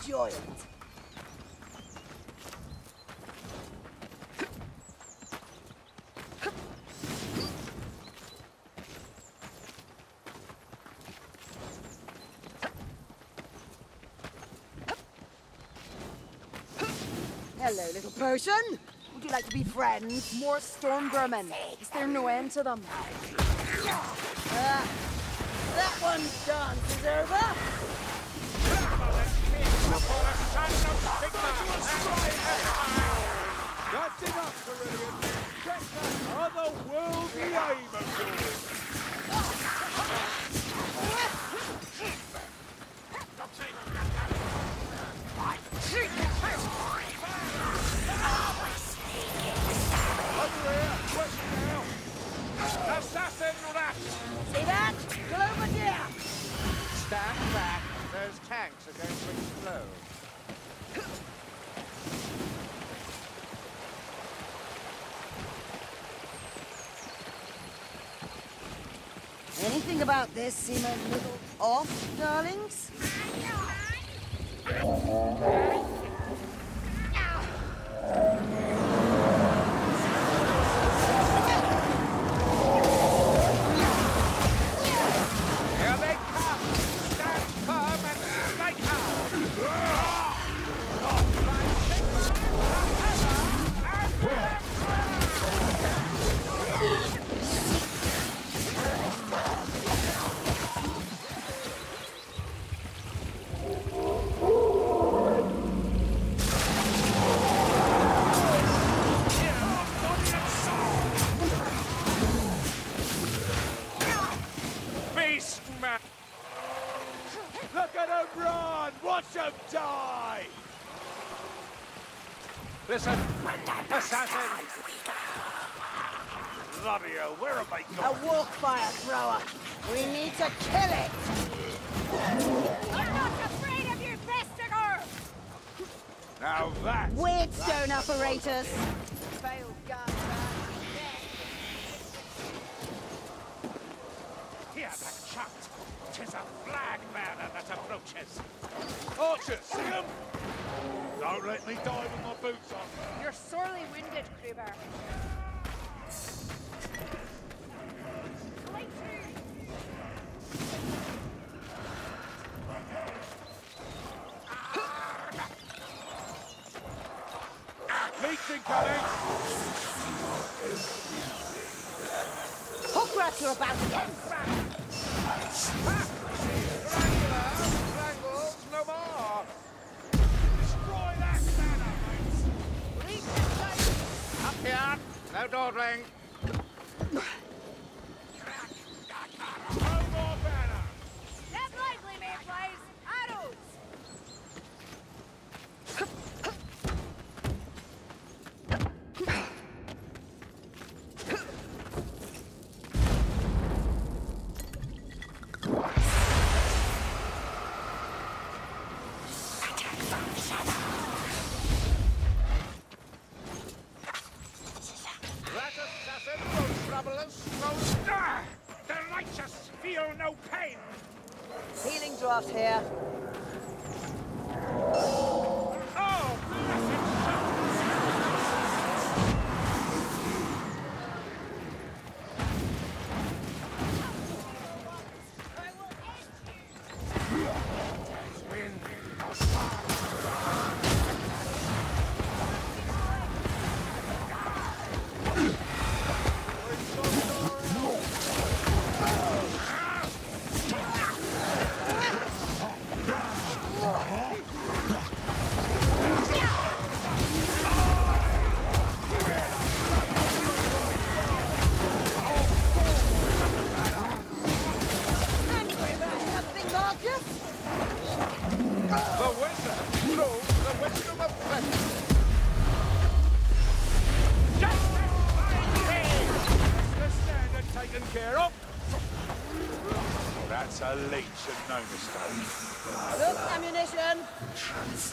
enjoy it. Hello, little potion. Would you like to be friends? More storm vermin. Is there no end to them? Ah, that one's dance is That's enough, Kerillian. Get that otherworldly aim of yours. Assassin rat! See that? Go over. Stand back. Those tanks are going to explode. Anything about this seem a little off, darlings? Listen, assassin! Bloody hell, where are they A gone? warpfire thrower. We need to kill it. I'm not afraid of you, Vestiger! Now that... Wheatstone operators. Failed gun. Hear that shout! Tis a flag bearer that approaches! Archers, see him? Don't let me die with my boots on. You're sorely winded, Kruber. Incoming! Hook rats are about again. No dawdling! Healing draft here.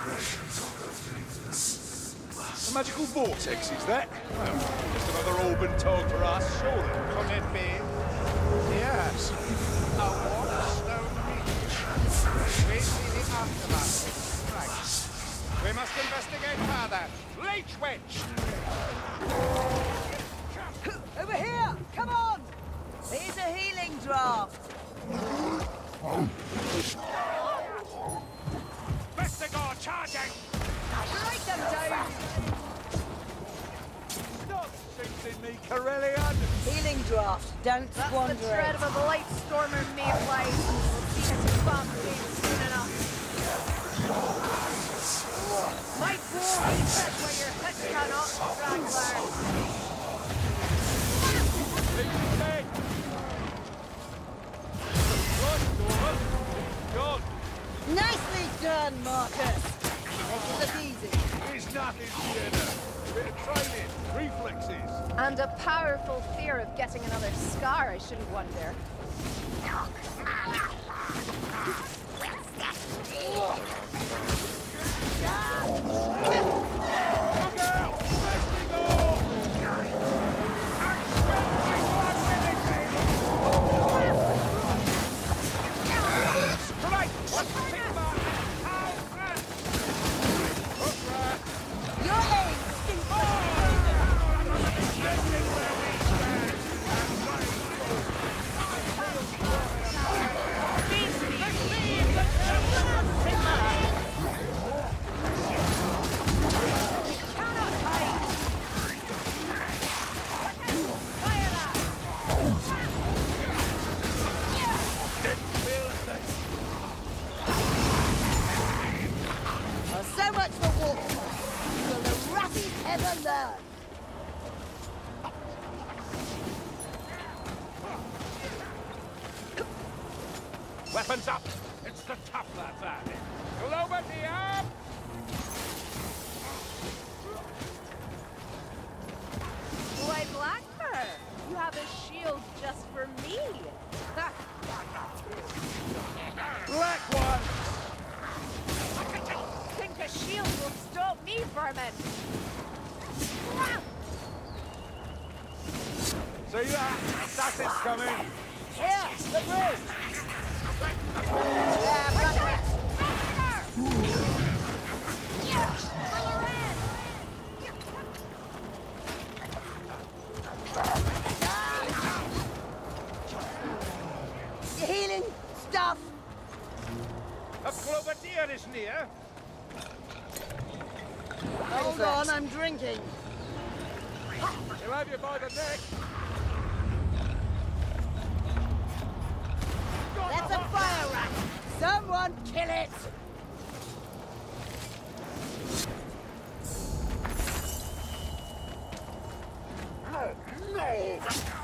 A magical vortex, is that? Well, just another orban tog for us, surely. Could it be? Yes. A warm stone meteor. We see the aftermath. Right. We must investigate further. Leech witch! Over here! Come on! Here's a healing draft. Oh. Charging! Break them down! Stop shooting me, Kerillian! Healing draft. Don't That's squander the tread of a blight stormer Mayfly. We'll see his soon enough. Reset where your hit cannot. Bit of training, reflexes. And a powerful fear of getting another scar, I shouldn't wonder. Look Weapons up! It's the tough lads out there. Glover Diab! Why, Blackfur, you have a shield just for me. Black one! Think a shield will stop me, vermin? See that? Assassin's coming! Here, the bridge. Hold on, I'm drinking. He'll have you by the neck! That's a fire rat. Someone kill it. Oh, no.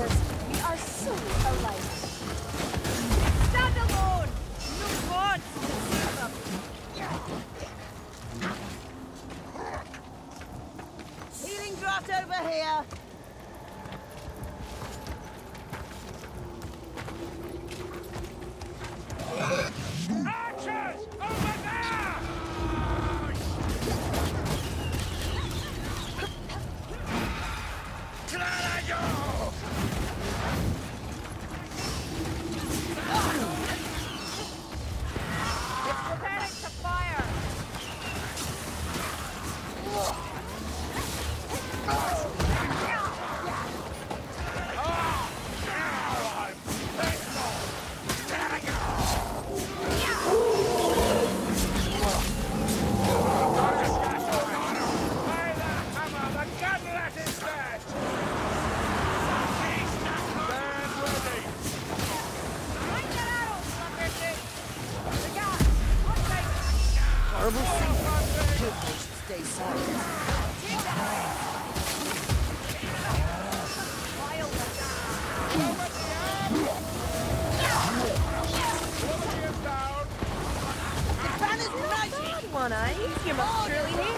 Yes, you must surely need.